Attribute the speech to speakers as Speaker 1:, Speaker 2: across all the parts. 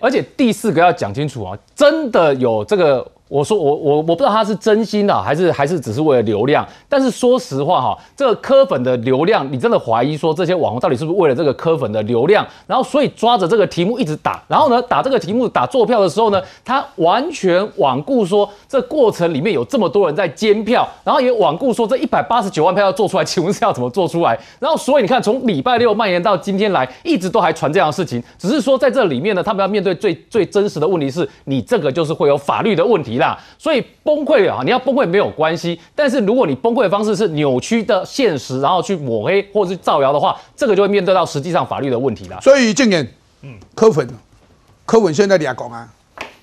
Speaker 1: 而且第四个要讲清楚啊，真的有这个。我说我我我不知道他是真心的还是还是只是为了流量，但是说实话哈，这个科粉的流量，你真的怀疑说这些网红到底是不是为了这个科粉的流量，然后所以抓着这个题目一直打，然后呢打这个题目打坐票的时候呢，他完全罔顾说这过程里面有这么多人在监票，然后也罔顾说这一百八十九万票要做出来，请问是要怎么做出来？然后所以你看从礼拜六蔓延到今天来，一直都还传这样的事情，只是说在这里面呢，他们要面对最最真实的问题是你这个就是会有法律的问题。所以崩溃啊！你要崩溃没有关系，但是如果你崩溃的方式是扭曲的现实，然后去抹黑或者是造谣的话，这个就会面对到实际上法律的问题了。
Speaker 2: 所以静言，嗯，柯粉，柯粉现在俩讲啊，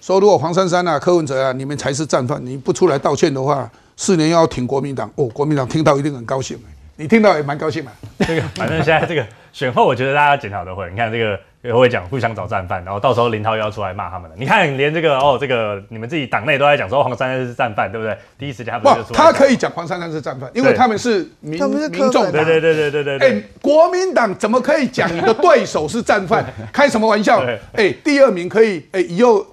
Speaker 2: 说如果黄珊珊啊、柯文哲啊，你们才是战犯，你不出来道歉的话，四年要挺国民党哦，国民党听到一定很高兴你听到也蛮高兴嘛。
Speaker 3: 这个反正现在这个选后，我觉得大家检讨都会，你看这个。也会讲互相找战犯，然后到时候林涛又要出来骂他们了。你看，连这个哦，这个你们自己党内都在讲说黄珊珊是战犯，对不对？第一时间他不，
Speaker 2: 他可以讲黄珊珊是战犯，因为他们是民民众。
Speaker 3: 对对对对对对。
Speaker 2: 哎，国民党怎么可以讲你的对手是战犯？开什么玩笑？哎，第二名可以哎，以后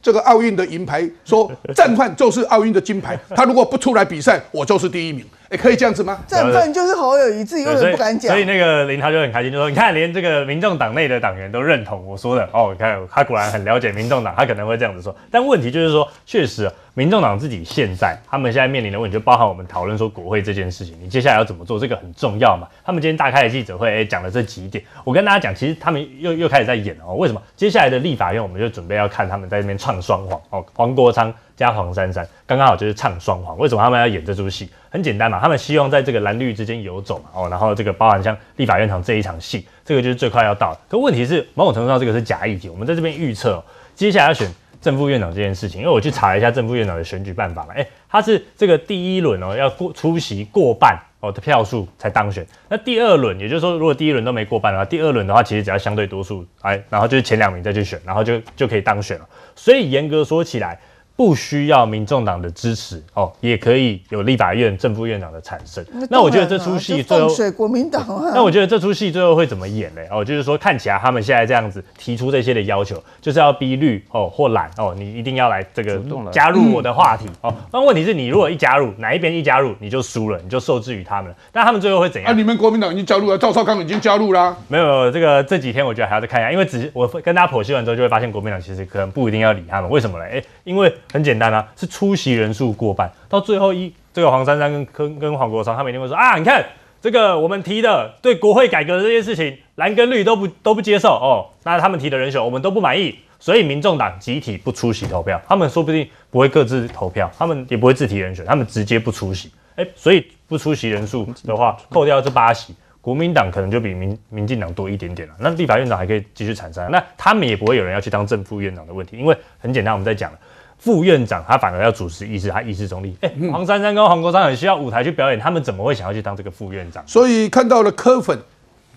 Speaker 2: 这个奥运的银牌说战犯就是奥运的金牌，他如果不出来比赛，我就是第一名。哎，可以这样子吗？
Speaker 4: 振奋就是好友一致，有人不敢讲。
Speaker 3: 所以那个林涛就很开心，就说：“你看，连这个民众党内的党员都认同我说的哦，你看他果然很了解民众党，他可能会这样子说。但问题就是说，确实。”民众党自己现在，他们现在面临的问题就包含我们讨论说国会这件事情，你接下来要怎么做，这个很重要嘛。他们今天大开的记者会，哎，讲了这几点。我跟大家讲，其实他们又又开始在演哦。为什么？接下来的立法院，我们就准备要看他们在那边唱双簧哦。黄国昌加黄珊珊，刚刚好就是唱双簧。为什么他们要演这出戏？很简单嘛，他们希望在这个蓝绿之间游走嘛哦。然后这个包含像立法院场这一场戏，这个就是最快要到。可问题是，某种程度上这个是假议题。我们在这边预测，接下来要选。正副院长这件事情，因为我去查了一下正副院长的选举办法嘛，哎，他是这个第一轮哦要过出席过半哦的票数才当选，那第二轮也就是说，如果第一轮都没过半的话，第二轮的话其实只要相对多数，哎，然后就是前两名再去选，然后就就可以当选了，所以严格说起来。不需要民众党的支持哦，也可以有立法院正副院长的产生。那我觉得这出戏最后，
Speaker 4: 国民党。
Speaker 3: 那我觉得这出戏最后会怎么演呢？哦，就是说看起来他们现在这样子提出这些的要求，就是要逼绿哦或蓝哦，你一定要来这个加入我的话题哦。那问题是你如果一加入，哪一边一加入你就输了，你就受制于他们。那他们最后会怎样？
Speaker 2: 啊，你们国民党已经加入了，赵少康已经加入啦。
Speaker 3: 没有这个这几天我觉得还要再看一下，因为只我跟大家剖析完之后，就会发现国民党其实可能不一定要理他们。为什么呢？哎，因为很简单啊，是。出席人数过半，到最后一这个黄珊珊跟跟跟黄国昌，他们一定会说啊，你看这个我们提的对国会改革这件事情，蓝跟绿都不都不接受哦，那他们提的人选我们都不满意，所以民众党集体不出席投票，他们说不定不会各自投票，他们也不会自提人选，他们直接不出席，哎，所以不出席人数的话，扣掉这八席，国民党可能就比民民进党多一点点了，那立法院长还可以继续产生，那他们也不会有人要去当正副院长的问题，因为很简单，我们在讲了。副院长他反而要主持议事，他议事中立。哎，黄珊珊跟黄国昌很需要舞台去表演，他们怎么会想要去当这个副院长？
Speaker 2: 所以看到了柯粉，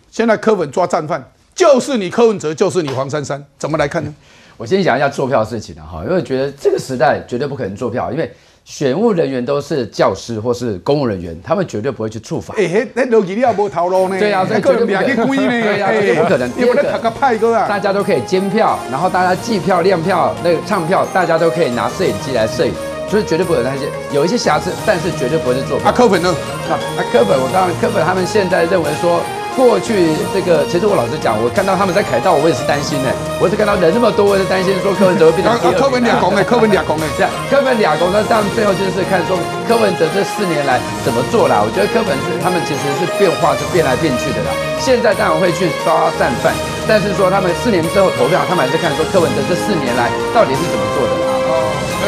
Speaker 2: 现在柯粉抓战犯，就是你柯文哲，就是你黄珊珊，怎么来看呢？
Speaker 5: 我先讲一下坐票的事情啊，哈，因为觉得这个时代绝对不可能坐票，因为。选务人员都是教师或是公务人员，他们绝对不会去触法。
Speaker 2: 哎，那那你也无头路呢？
Speaker 5: 对啊，所以绝对不可能。对呀，绝对不可能。
Speaker 2: 因为他个派哥啊，
Speaker 5: 大家都可以监票，然后大家计票、量票、那个唱票，大家都可以拿摄影机来摄影，所以绝对不会有那些有一些瑕疵，但是绝对不会是做。
Speaker 2: 啊，科本呢？
Speaker 5: 啊，那科本，我当然科本，他们现在认为说。过去这个，其实我老实讲，我看到他们在凯道，我也是担心的。我是看到人那么多，我是担心说柯文哲会变成
Speaker 2: 柯文俩公哎，柯文俩公哎，
Speaker 5: 这样柯文俩公，那这样最后就是看说柯文哲这四年来怎么做啦。我觉得柯文哲他们其实是变化是变来变去的啦。现在当然会去抓战犯，但是说他们四年之后投票，他们还是看说柯文哲这四年来到底是怎么做的啦。哦，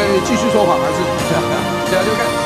Speaker 2: 呃，继续说谎还是这样？
Speaker 5: 这样就看。